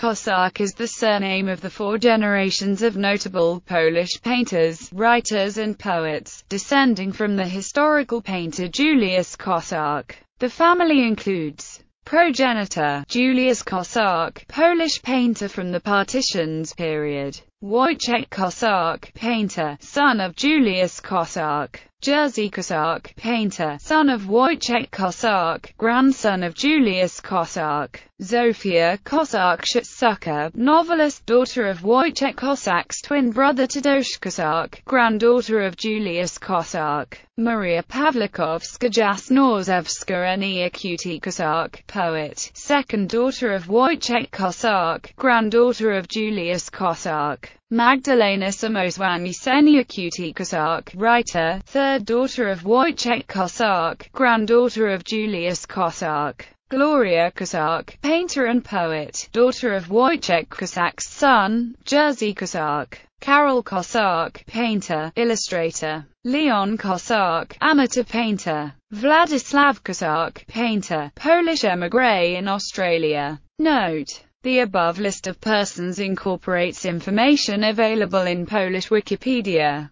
Kossak is the surname of the four generations of notable Polish painters, writers and poets, descending from the historical painter Juliusz Kossak. The family includes progenitor Juliusz Kossak, Polish painter from the partitions period, Wojciech Kossak, painter, son of Juliusz Kossak, Jerzy Kossak, painter, son of Wojciech Kossak, grandson of Juliusz Kossak, Zofia Kossak-Szczucka, novelist, daughter of Wojciech Kossak's twin brother Tadeusz Kossak, granddaughter of Juliusz Kossak, Maria Pawlikowska-Jasnorzewska and Iakuty Kossak, poet, second daughter of Wojciech Kossak, granddaughter of Juliusz Kossak. Magdalena Samozwani Seniakuty Kossak, writer, third daughter of Wojciech Kossak, granddaughter of Juliusz Kossak. Gloria Kossak, painter and poet, daughter of Wojciech Kossak's son, Jerzy Kossak. Karol Kossak, painter, illustrator. Leon Kossak, amateur painter. Władysław Kossak, painter, Polish emigre in Australia. Note the above list of persons incorporates information available in Polish Wikipedia.